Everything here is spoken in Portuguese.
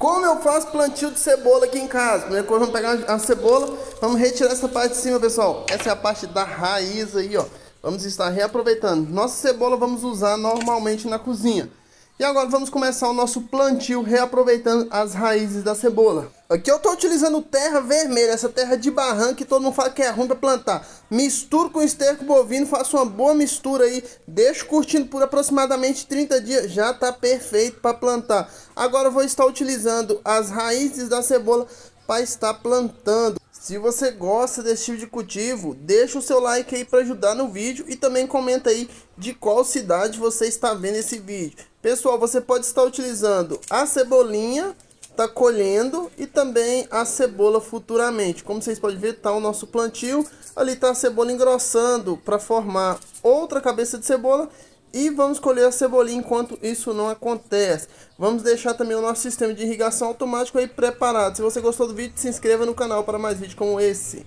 Como eu faço plantio de cebola aqui em casa? Primeira coisa, vamos pegar a cebola, vamos retirar essa parte de cima, pessoal. Essa é a parte da raiz aí, ó. Vamos estar reaproveitando. Nossa cebola vamos usar normalmente na cozinha. E agora vamos começar o nosso plantio reaproveitando as raízes da cebola. Aqui eu estou utilizando terra vermelha, essa terra de barranco que todo mundo fala que é ruim para plantar. Misturo com esterco bovino, faço uma boa mistura aí, deixo curtindo por aproximadamente 30 dias, já está perfeito para plantar. Agora eu vou estar utilizando as raízes da cebola para estar plantando. Se você gosta desse tipo de cultivo, deixa o seu like aí para ajudar no vídeo e também comenta aí de qual cidade você está vendo esse vídeo. Pessoal, você pode estar utilizando a cebolinha, tá colhendo e também a cebola futuramente. Como vocês podem ver, tá o nosso plantio. Ali tá a cebola engrossando para formar outra cabeça de cebola e vamos colher a cebolinha enquanto isso não acontece. Vamos deixar também o nosso sistema de irrigação automático aí preparado. Se você gostou do vídeo, se inscreva no canal para mais vídeos como esse.